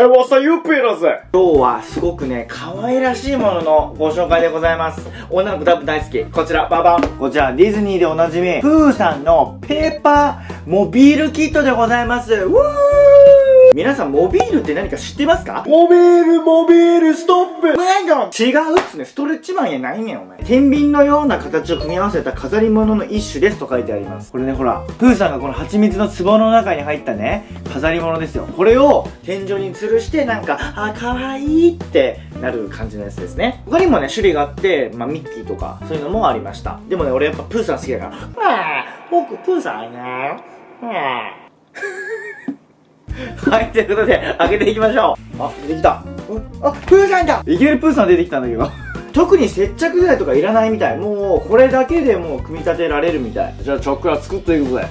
え、わさゆっぺだぜ今日はすごくね、可愛らしいもののご紹介でございます。女の子多分大好き。こちら、ババン。こちら、ディズニーでおなじみ、プーさんのペーパーモビールキットでございます。ウォー皆さん、モビールって何か知ってますか？モビール、モビール、ストップマイゴン違うっすね。ストレッチマンやないねん、お前。天秤のような形を組み合わせた飾り物の一種ですと書いてあります。これね、ほら、プーさんがこの蜂蜜の壺の中に入ったね、飾り物ですよ。これを天井に吊るして、なんか、あ、かわいいってなる感じのやつですね。他にもね、種類があって、まあ、ミッキーとか、そういうのもありました。でもね、俺やっぱプーさん好きだから、あー僕、プーさんやなはい、ということで、開けていきましょう。あ、出てきた。うあ、プーさんだいきなりプーさん出てきたんだけど。特に接着剤とかいらないみたい。もう、これだけでもう組み立てられるみたい。じゃあ、ちょっくら作っていくぜ。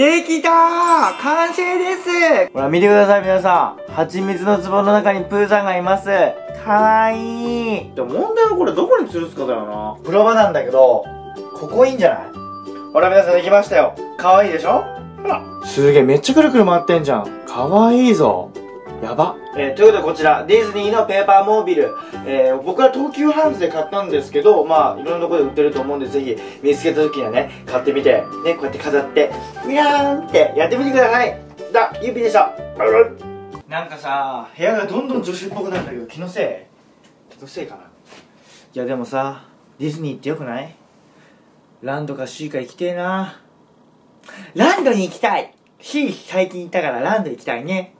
できたー！完成です！ほら見てください皆さん。蜂蜜の壺の中にプーさんがいます。かわいい。でも問題はこれどこに吊るすかだよな。風呂場なんだけどここいいんじゃない？ほら皆さんできましたよ。かわいいでしょ？ほら。すげえめっちゃくるくる回ってんじゃん。かわいいぞやば。えーということでこちら、ディズニーのペーパーモービル。えー僕は東急ハンズで買ったんですけど、まあ、いろんなところで売ってると思うんで、ぜひ見つけた時にはね、買ってみて、ね、こうやって飾って、ミラーンってやってみてください。だ、ゆぴでした。なんかさ、部屋がどんどん女子っぽくなるんだけど、気のせい？気のせいかないやでもさ、ディズニーってよくない？ランドか C か行きてえな。ランドに行きたい !C 最近行ったからランド行きたいね。